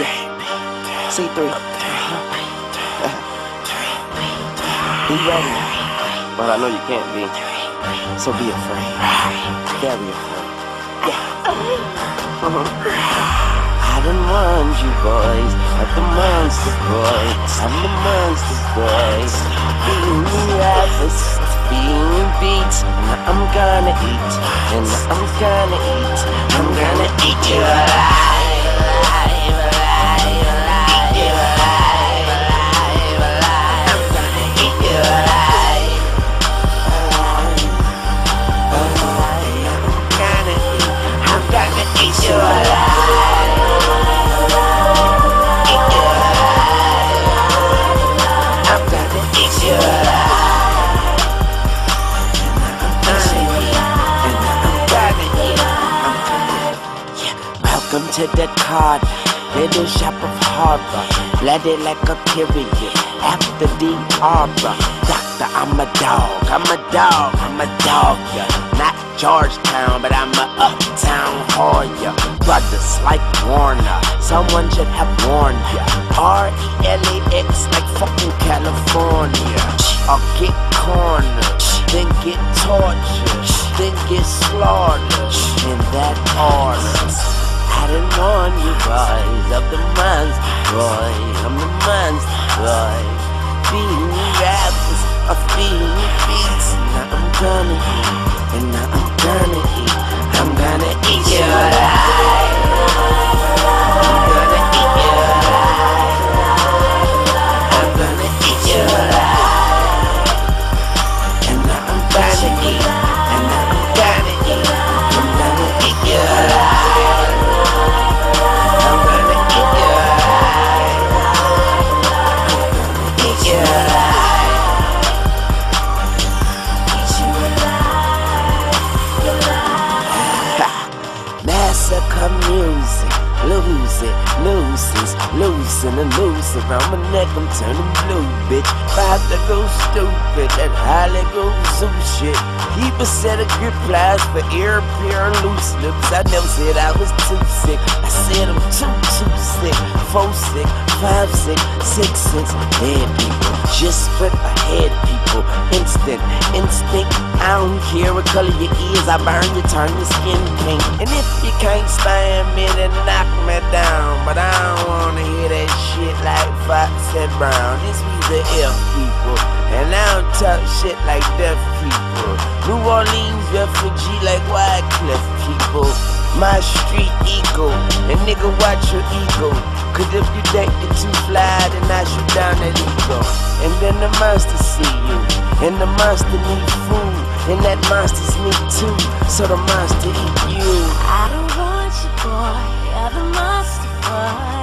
C3. Be ready. But I know you can't be. So be afraid. Very afraid. Yeah. I done warned you boys of the monster boy. I'm the monster boy. Being rappers, being beats. And I'm gonna eat. And I'm gonna eat. I'm gonna eat you Welcome to the card, little shop of harbor. Blooded like a period after the arbor. Doctor, I'm a dog, I'm a dog, I'm a dog, yeah. Not Georgetown, but I'm a uptown Hoya. Brothers like Warner, someone should have warned ya. R-E-L-A-X like boys of the monster boy. I'm the monster boy. Feeding rappers, or feeding beats. Now I'm gonna and now I'm gonna. Lose it, nuisance, losing and loose around my neck. I'm turning blue, bitch. About to go stupid, that Hollywood zoo shit. Keep a set of grip plies for ear, pair, and loose lips. I never said I was too sick. I said I'm too, too sick. Four sick, five sick, six six. Head people, just split ahead people. Instant, instinct. I don't care what color your ears. I burn you, turn your skin pink. And if you can't stand me, then knock me down. But I don't wanna hear that shit like Fox and Brown. This be the F people. And I don't talk shit like deaf people. New Orleans refugee like Wyclef people. My street ego. And nigga, watch your ego. Cause if you think you're too fly, then I shoot down that ego. And then the monster see you. And the monster need food. And that monster's me too. So the monster eat you. I don't want you, boy. You're the monster boy.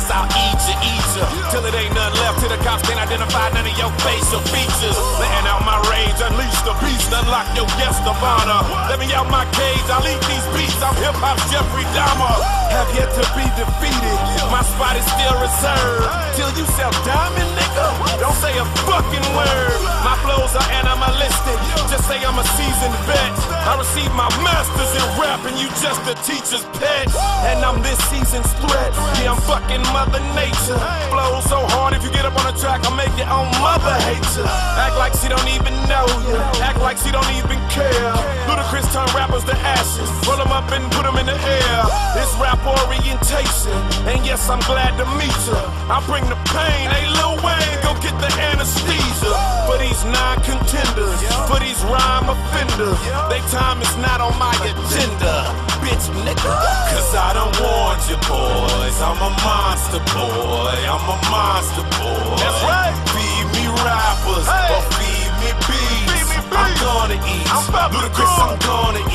Ludacris, I'll eat you, eat you. Till it ain't nothing left, till the cops can't identify none of your facial features. Letting out my rage, unleash the beast, unlock your guest of honor. Let me out my cage, I'll eat these beats. I'm hip hop's Jeffrey Dahmer. Have yet to be defeated. My spot is still reserved. Till you sell diamond, nigga. Don't say a fucking word. My flows are animalistic. Say I'm a seasoned vet. I received my master's in rap, and you just a teacher's pet. And I'm this season's threat. Yeah, I'm fucking Mother Nature. Flow so hard, if you get up on the track, I'll make your own mother hate you. Act like she don't even know you. Act like she don't even care. Ludacris turn rappers to ashes. Roll them up and put them in the air. It's rap orientation. And yes, I'm glad to meet you. I bring the pain. Hey, Lil Wayne, offenders. They time is not on my agenda. Bitch, nigga. Cause I don't want you boys. I'm a monster boy. I'm a monster boy. That's right. Feed me rappers. Or feed me beats. I'm gonna eat. I'm Ludacris, I'm gonna eat.